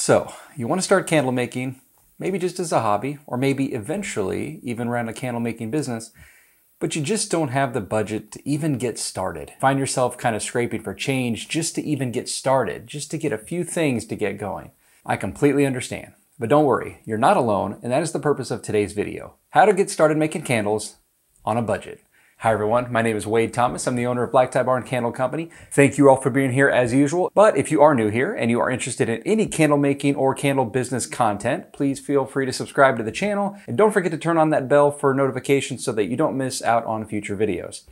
So, you want to start candle making, maybe just as a hobby, or maybe eventually even run a candle making business, but you just don't have the budget to even get started. Find yourself kind of scraping for change just to even get started, just to get a few things to get going. I completely understand. But don't worry, you're not alone, and that is the purpose of today's video. How to get started making candles on a budget. Hi everyone, my name is Wade Thomas. I'm the owner of Black Tie Barn Candle Company. Thank you all for being here as usual. But if you are new here and you are interested in any candle making or candle business content, please feel free to subscribe to the channel and don't forget to turn on that bell for notifications so that you don't miss out on future videos.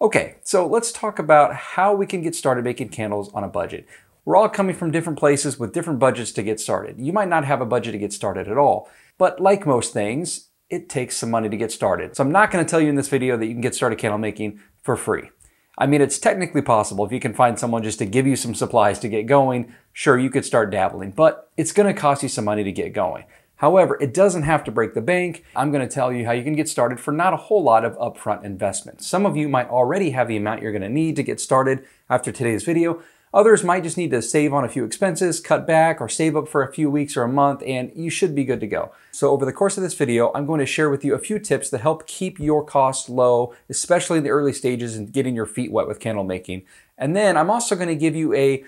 Okay, so let's talk about how we can get started making candles on a budget. We're all coming from different places with different budgets to get started. You might not have a budget to get started at all, but like most things, it takes some money to get started. So I'm not going to tell you in this video that you can get started candle making for free. I mean, it's technically possible if you can find someone just to give you some supplies to get going. Sure, you could start dabbling, but it's going to cost you some money to get going. However, it doesn't have to break the bank. I'm going to tell you how you can get started for not a whole lot of upfront investment. Some of you might already have the amount you're going to need to get started after today's video, Others might just need to save on a few expenses, cut back, or save up for a few weeks or a month, and you should be good to go. So over the course of this video, I'm going to share with you a few tips that help keep your costs low, especially in the early stages and getting your feet wet with candle making. And then I'm also going to give you a,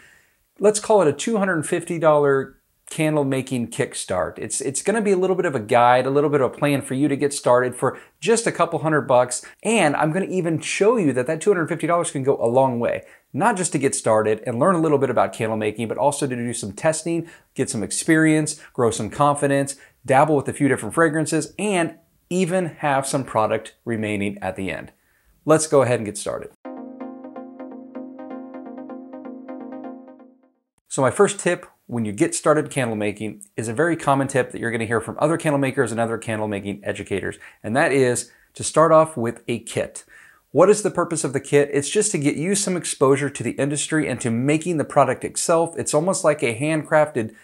let's call it a $250 candle making kickstart. It's it's going to be a little bit of a guide, a little bit of a plan for you to get started for just a couple hundred bucks, and I'm going to even show you that that $250 can go a long way. Not just to get started and learn a little bit about candle making, but also to do some testing, get some experience, grow some confidence, dabble with a few different fragrances, and even have some product remaining at the end. Let's go ahead and get started. So my first tip when you get started candle making is a very common tip that you're going to hear from other candle makers and other candle making educators, and that is to start off with a kit. What is the purpose of the kit? It's just to get you some exposure to the industry and to making the product itself. It's almost like a handcrafted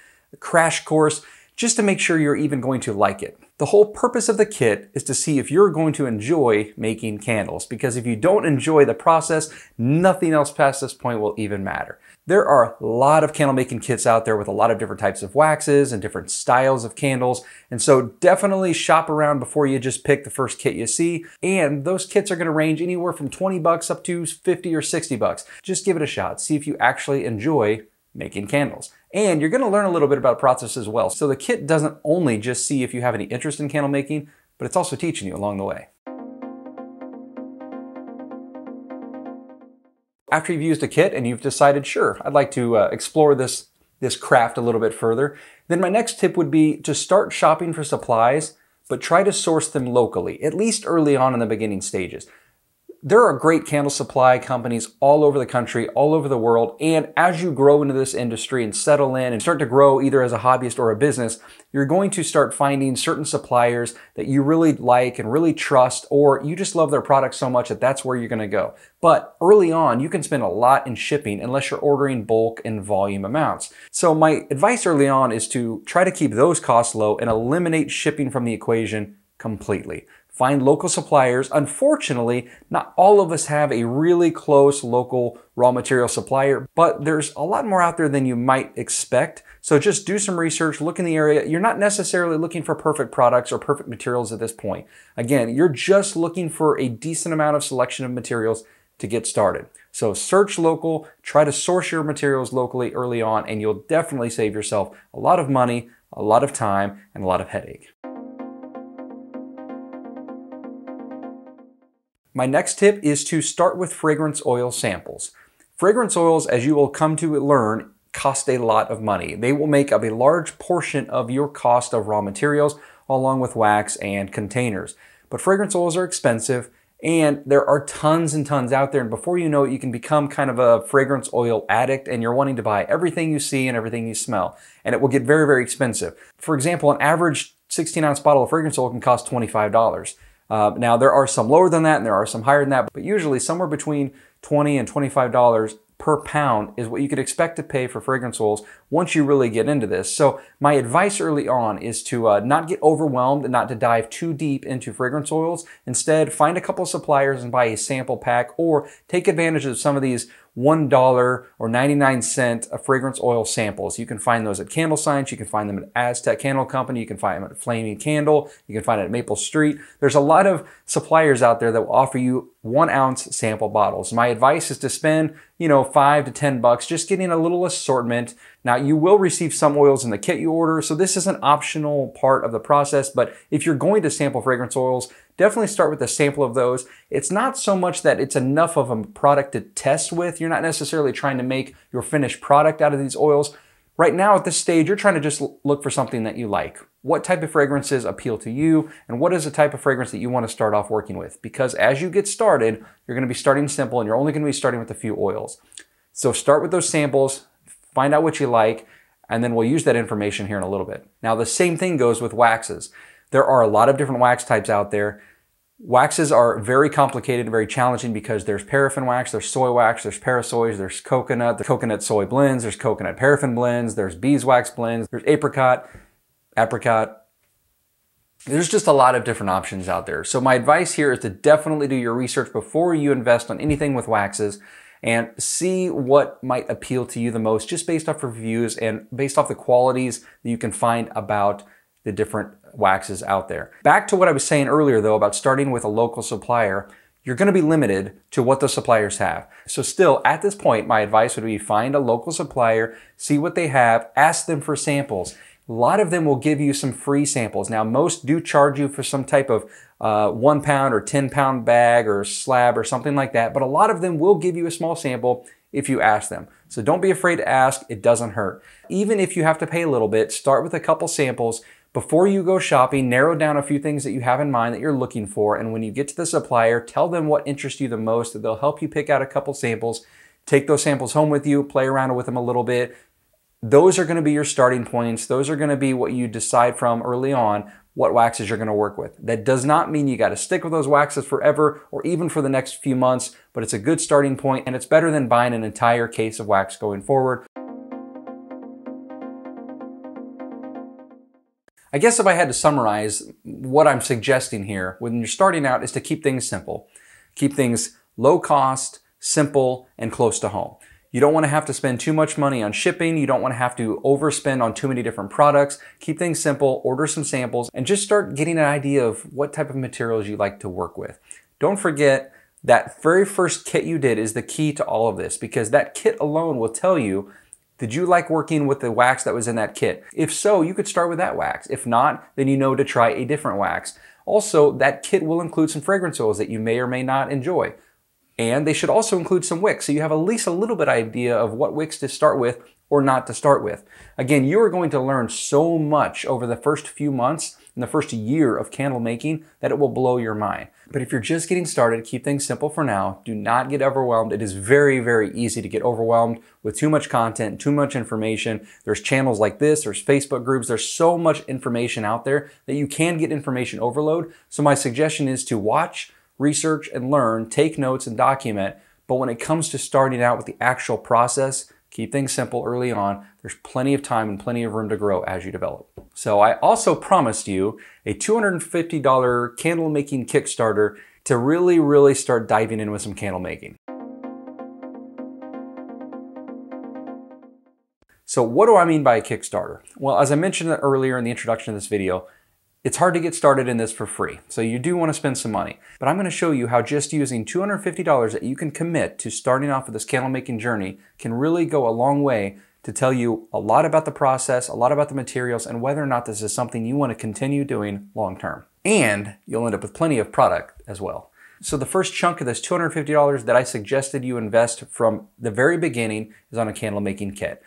crash course just to make sure you're even going to like it. The whole purpose of the kit is to see if you're going to enjoy making candles because if you don't enjoy the process, nothing else past this point will even matter. There are a lot of candle making kits out there with a lot of different types of waxes and different styles of candles. And so definitely shop around before you just pick the first kit you see. And those kits are going to range anywhere from 20 bucks up to 50 or 60 bucks. Just give it a shot. See if you actually enjoy making candles. And you're going to learn a little bit about process as well. So the kit doesn't only just see if you have any interest in candle making, but it's also teaching you along the way. After you've used a kit and you've decided, sure, I'd like to uh, explore this, this craft a little bit further, then my next tip would be to start shopping for supplies, but try to source them locally, at least early on in the beginning stages there are great candle supply companies all over the country, all over the world. And as you grow into this industry and settle in and start to grow either as a hobbyist or a business, you're going to start finding certain suppliers that you really like and really trust, or you just love their product so much that that's where you're going to go. But early on, you can spend a lot in shipping unless you're ordering bulk and volume amounts. So my advice early on is to try to keep those costs low and eliminate shipping from the equation completely find local suppliers. Unfortunately, not all of us have a really close local raw material supplier, but there's a lot more out there than you might expect. So just do some research, look in the area. You're not necessarily looking for perfect products or perfect materials at this point. Again, you're just looking for a decent amount of selection of materials to get started. So search local, try to source your materials locally early on, and you'll definitely save yourself a lot of money, a lot of time, and a lot of headache. My next tip is to start with fragrance oil samples. Fragrance oils, as you will come to learn, cost a lot of money. They will make up a large portion of your cost of raw materials along with wax and containers. But fragrance oils are expensive and there are tons and tons out there. And before you know it, you can become kind of a fragrance oil addict and you're wanting to buy everything you see and everything you smell. And it will get very, very expensive. For example, an average 16 ounce bottle of fragrance oil can cost $25. Uh, now there are some lower than that and there are some higher than that, but usually somewhere between 20 and $25 per pound is what you could expect to pay for fragrance oils once you really get into this. So my advice early on is to uh, not get overwhelmed and not to dive too deep into fragrance oils. Instead, find a couple suppliers and buy a sample pack or take advantage of some of these $1 or 99 cent a fragrance oil samples. You can find those at Candle Science. You can find them at Aztec Candle Company. You can find them at Flaming Candle. You can find it at Maple Street. There's a lot of suppliers out there that will offer you one ounce sample bottles. My advice is to spend, you know, five to 10 bucks just getting a little assortment. Now you will receive some oils in the kit you order. So this is an optional part of the process. But if you're going to sample fragrance oils, definitely start with a sample of those. It's not so much that it's enough of a product to test with. You're not necessarily trying to make your finished product out of these oils. Right now at this stage, you're trying to just look for something that you like. What type of fragrances appeal to you and what is the type of fragrance that you want to start off working with? Because as you get started, you're going to be starting simple and you're only going to be starting with a few oils. So start with those samples, find out what you like, and then we'll use that information here in a little bit. Now the same thing goes with waxes. There are a lot of different wax types out there. Waxes are very complicated and very challenging because there's paraffin wax, there's soy wax, there's parasoys, there's coconut, the coconut soy blends, there's coconut paraffin blends, there's beeswax blends, there's apricot, apricot. There's just a lot of different options out there. So my advice here is to definitely do your research before you invest on anything with waxes and see what might appeal to you the most just based off reviews and based off the qualities that you can find about the different waxes out there. Back to what I was saying earlier though about starting with a local supplier, you're going to be limited to what the suppliers have. So still at this point, my advice would be find a local supplier, see what they have, ask them for samples. A lot of them will give you some free samples. Now, most do charge you for some type of uh, one pound or 10 pound bag or slab or something like that, but a lot of them will give you a small sample if you ask them. So don't be afraid to ask. It doesn't hurt. Even if you have to pay a little bit, start with a couple samples before you go shopping, narrow down a few things that you have in mind that you're looking for. And when you get to the supplier, tell them what interests you the most. They'll help you pick out a couple samples. Take those samples home with you, play around with them a little bit. Those are going to be your starting points. Those are going to be what you decide from early on what waxes you're going to work with. That does not mean you got to stick with those waxes forever or even for the next few months, but it's a good starting point and it's better than buying an entire case of wax going forward. I guess if I had to summarize what I'm suggesting here when you're starting out is to keep things simple. Keep things low cost, simple, and close to home. You don't want to have to spend too much money on shipping. You don't want to have to overspend on too many different products. Keep things simple, order some samples, and just start getting an idea of what type of materials you like to work with. Don't forget that very first kit you did is the key to all of this because that kit alone will tell you did you like working with the wax that was in that kit? If so, you could start with that wax. If not, then you know to try a different wax. Also, that kit will include some fragrance oils that you may or may not enjoy. And they should also include some wicks, so you have at least a little bit idea of what wicks to start with or not to start with. Again, you are going to learn so much over the first few months and the first year of candle making that it will blow your mind. But if you're just getting started, keep things simple for now. Do not get overwhelmed. It is very, very easy to get overwhelmed with too much content, too much information. There's channels like this, there's Facebook groups, there's so much information out there that you can get information overload. So my suggestion is to watch, research, and learn, take notes and document. But when it comes to starting out with the actual process, Keep things simple early on. There's plenty of time and plenty of room to grow as you develop. So I also promised you a $250 candle making Kickstarter to really, really start diving in with some candle making. So what do I mean by a Kickstarter? Well, as I mentioned earlier in the introduction of this video, it's hard to get started in this for free, so you do want to spend some money. But I'm going to show you how just using $250 that you can commit to starting off with this candle making journey can really go a long way to tell you a lot about the process, a lot about the materials, and whether or not this is something you want to continue doing long term. And you'll end up with plenty of product as well. So the first chunk of this $250 that I suggested you invest from the very beginning is on a candle making kit.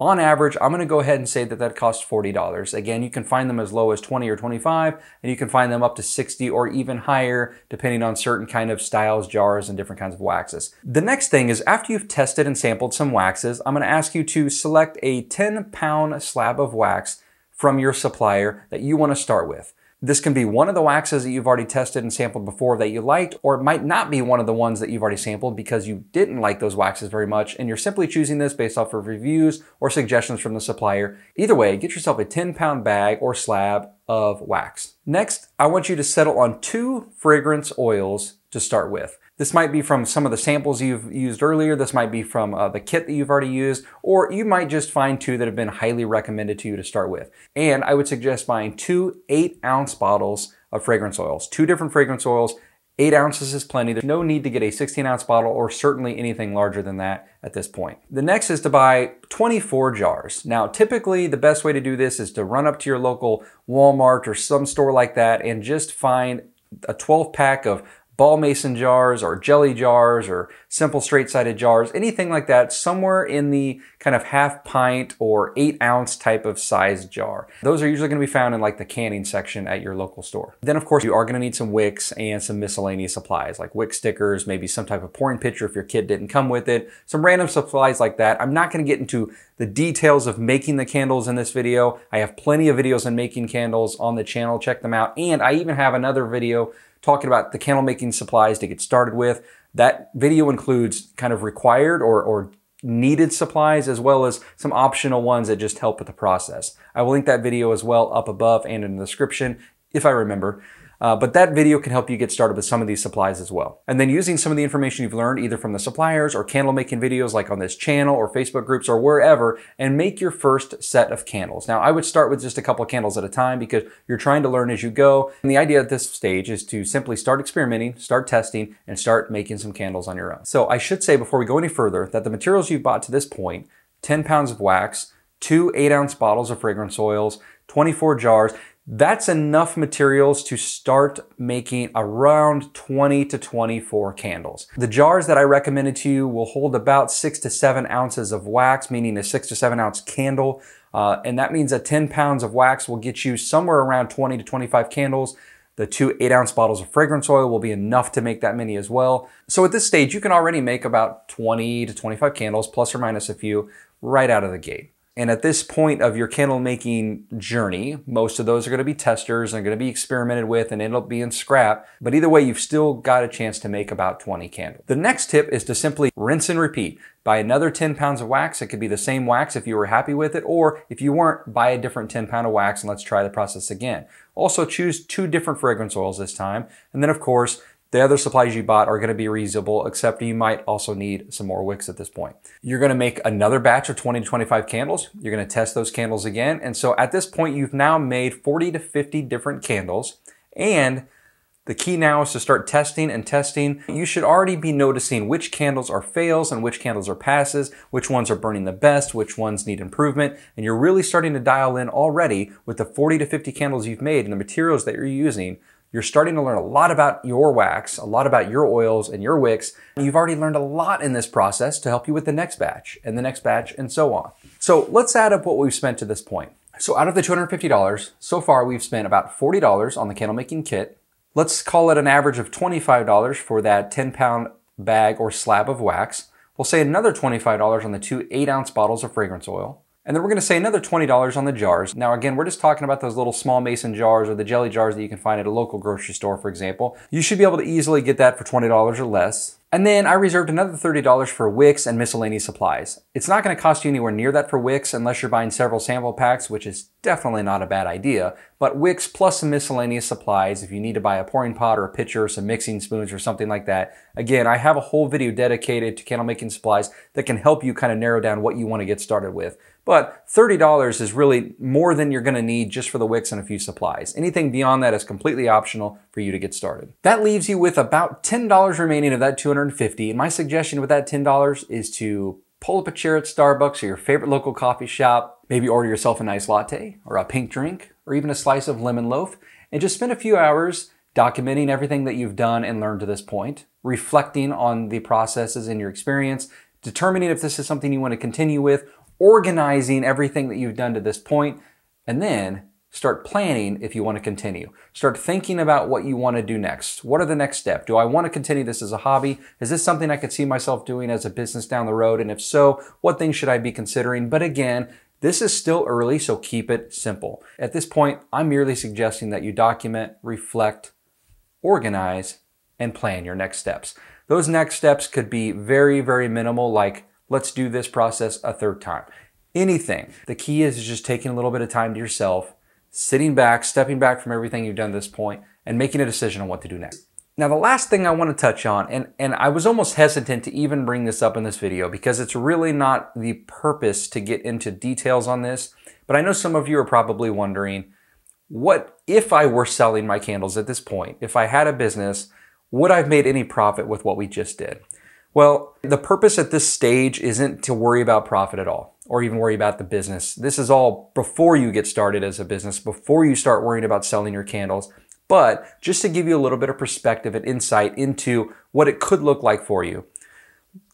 On average, I'm going to go ahead and say that that costs $40. Again, you can find them as low as 20 or 25, and you can find them up to 60 or even higher, depending on certain kind of styles, jars, and different kinds of waxes. The next thing is after you've tested and sampled some waxes, I'm going to ask you to select a 10 pound slab of wax from your supplier that you want to start with. This can be one of the waxes that you've already tested and sampled before that you liked, or it might not be one of the ones that you've already sampled because you didn't like those waxes very much and you're simply choosing this based off of reviews or suggestions from the supplier. Either way, get yourself a 10 pound bag or slab of wax. Next, I want you to settle on two fragrance oils to start with. This might be from some of the samples you've used earlier. This might be from uh, the kit that you've already used, or you might just find two that have been highly recommended to you to start with. And I would suggest buying two eight ounce bottles of fragrance oils, two different fragrance oils, Eight ounces is plenty. There's no need to get a 16 ounce bottle or certainly anything larger than that at this point. The next is to buy 24 jars. Now, typically the best way to do this is to run up to your local Walmart or some store like that and just find a 12 pack of ball mason jars or jelly jars or simple straight sided jars, anything like that, somewhere in the kind of half pint or eight ounce type of size jar. Those are usually going to be found in like the canning section at your local store. Then of course you are going to need some wicks and some miscellaneous supplies like wick stickers, maybe some type of pouring pitcher if your kit didn't come with it, some random supplies like that. I'm not going to get into the details of making the candles in this video. I have plenty of videos on making candles on the channel. Check them out. And I even have another video talking about the candle making supplies to get started with. That video includes kind of required or, or needed supplies as well as some optional ones that just help with the process. I will link that video as well up above and in the description if I remember. Uh, but that video can help you get started with some of these supplies as well. And then using some of the information you've learned either from the suppliers or candle making videos like on this channel or Facebook groups or wherever and make your first set of candles. Now I would start with just a couple of candles at a time because you're trying to learn as you go. And the idea at this stage is to simply start experimenting, start testing, and start making some candles on your own. So I should say before we go any further that the materials you've bought to this point, 10 pounds of wax, two 8 ounce bottles of fragrance oils, 24 jars, that's enough materials to start making around 20 to 24 candles. The jars that I recommended to you will hold about six to seven ounces of wax, meaning a six to seven ounce candle. Uh, and that means that 10 pounds of wax will get you somewhere around 20 to 25 candles. The two eight ounce bottles of fragrance oil will be enough to make that many as well. So at this stage, you can already make about 20 to 25 candles, plus or minus a few, right out of the gate. And at this point of your candle making journey, most of those are going to be testers and going to be experimented with and it'll be in scrap. But either way, you've still got a chance to make about 20 candles. The next tip is to simply rinse and repeat. Buy another 10 pounds of wax. It could be the same wax if you were happy with it, or if you weren't, buy a different 10 pound of wax and let's try the process again. Also choose two different fragrance oils this time. And then of course, the other supplies you bought are going to be reusable, except you might also need some more wicks at this point. You're going to make another batch of 20 to 25 candles. You're going to test those candles again. And so at this point, you've now made 40 to 50 different candles. And the key now is to start testing and testing. You should already be noticing which candles are fails and which candles are passes, which ones are burning the best, which ones need improvement. And you're really starting to dial in already with the 40 to 50 candles you've made and the materials that you're using you're starting to learn a lot about your wax, a lot about your oils and your wicks. You've already learned a lot in this process to help you with the next batch and the next batch and so on. So let's add up what we've spent to this point. So out of the $250, so far we've spent about $40 on the candle making kit. Let's call it an average of $25 for that 10 pound bag or slab of wax. We'll say another $25 on the two 8 ounce bottles of fragrance oil. And then we're going to say another $20 on the jars. Now again, we're just talking about those little small mason jars or the jelly jars that you can find at a local grocery store, for example. You should be able to easily get that for $20 or less. And then I reserved another $30 for wicks and miscellaneous supplies. It's not going to cost you anywhere near that for wicks unless you're buying several sample packs, which is definitely not a bad idea. But wicks plus some miscellaneous supplies, if you need to buy a pouring pot or a pitcher or some mixing spoons or something like that. Again, I have a whole video dedicated to candle making supplies that can help you kind of narrow down what you want to get started with. But $30 is really more than you're going to need just for the wicks and a few supplies. Anything beyond that is completely optional for you to get started. That leaves you with about $10 remaining of that 250. And my suggestion with that $10 is to pull up a chair at Starbucks or your favorite local coffee shop, maybe order yourself a nice latte or a pink drink or even a slice of lemon loaf and just spend a few hours documenting everything that you've done and learned to this point, reflecting on the processes in your experience, determining if this is something you want to continue with organizing everything that you've done to this point, and then start planning if you want to continue. Start thinking about what you want to do next. What are the next steps? Do I want to continue this as a hobby? Is this something I could see myself doing as a business down the road? And if so, what things should I be considering? But again, this is still early, so keep it simple. At this point, I'm merely suggesting that you document, reflect, organize, and plan your next steps. Those next steps could be very, very minimal, like let's do this process a third time. Anything. The key is just taking a little bit of time to yourself, sitting back, stepping back from everything you've done this point, and making a decision on what to do next. Now, the last thing I want to touch on, and, and I was almost hesitant to even bring this up in this video because it's really not the purpose to get into details on this, but I know some of you are probably wondering, what if I were selling my candles at this point? If I had a business, would I have made any profit with what we just did? Well, the purpose at this stage isn't to worry about profit at all or even worry about the business. This is all before you get started as a business, before you start worrying about selling your candles. But just to give you a little bit of perspective and insight into what it could look like for you.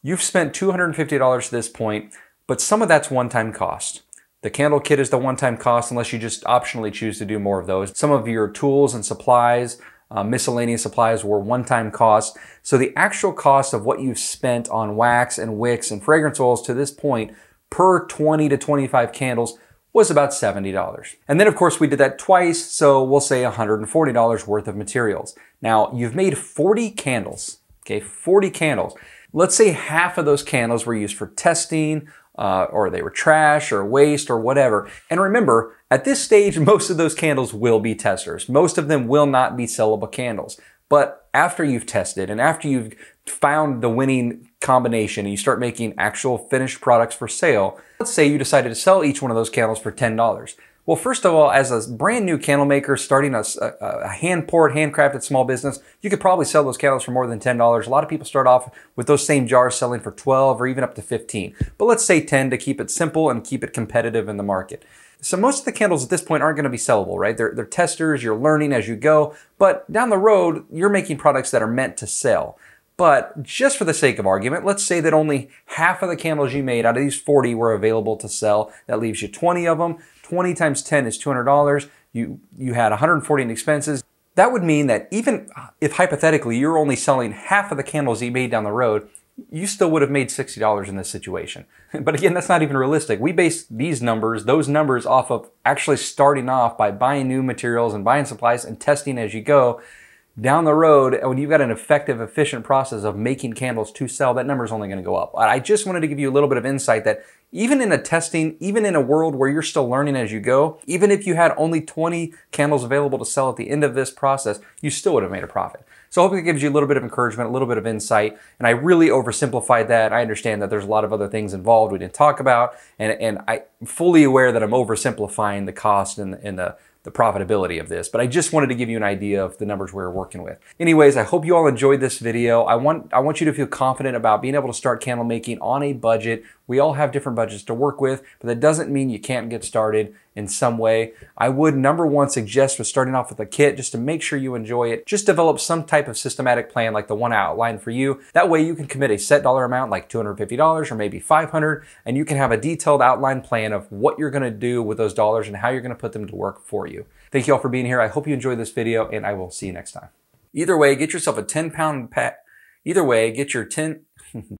You've spent $250 to this point, but some of that's one-time cost. The candle kit is the one-time cost unless you just optionally choose to do more of those. Some of your tools and supplies, uh, miscellaneous supplies were one-time costs. So the actual cost of what you've spent on wax and wicks and fragrance oils to this point per 20 to 25 candles was about $70. And then of course we did that twice, so we'll say $140 worth of materials. Now you've made 40 candles, okay, 40 candles. Let's say half of those candles were used for testing, uh, or they were trash or waste or whatever. And remember, at this stage, most of those candles will be testers. Most of them will not be sellable candles. But after you've tested and after you've found the winning combination and you start making actual finished products for sale, let's say you decided to sell each one of those candles for $10. Well, first of all, as a brand new candle maker starting a, a, hand poured, handcrafted small business, you could probably sell those candles for more than $10. A lot of people start off with those same jars selling for 12 or even up to 15. But let's say 10 to keep it simple and keep it competitive in the market. So most of the candles at this point aren't going to be sellable, right? They're, they're testers, you're learning as you go, but down the road, you're making products that are meant to sell. But just for the sake of argument, let's say that only half of the candles you made out of these 40 were available to sell. That leaves you 20 of them. 20 times 10 is $200. You, you had 140 in expenses. That would mean that even if hypothetically you're only selling half of the candles you made down the road, you still would have made $60 in this situation. But again, that's not even realistic. We base these numbers, those numbers off of actually starting off by buying new materials and buying supplies and testing as you go. Down the road, when you've got an effective, efficient process of making candles to sell, that number is only going to go up. I just wanted to give you a little bit of insight that even in a testing, even in a world where you're still learning as you go, even if you had only 20 candles available to sell at the end of this process, you still would have made a profit. So I hope it gives you a little bit of encouragement, a little bit of insight. And I really oversimplified that. I understand that there's a lot of other things involved we didn't talk about. And, and I'm fully aware that I'm oversimplifying the cost and, and the the profitability of this, but I just wanted to give you an idea of the numbers we are working with. Anyways, I hope you all enjoyed this video. I want, I want you to feel confident about being able to start candle making on a budget. We all have different budgets to work with, but that doesn't mean you can't get started in some way. I would number one suggest with starting off with a kit just to make sure you enjoy it. Just develop some type of systematic plan like the one I outlined for you. That way you can commit a set dollar amount like $250 or maybe 500 and you can have a detailed outline plan of what you're gonna do with those dollars and how you're gonna put them to work for you. Thank you all for being here. I hope you enjoyed this video and I will see you next time. Either way, get yourself a 10 pound pack. Either way, get your 10,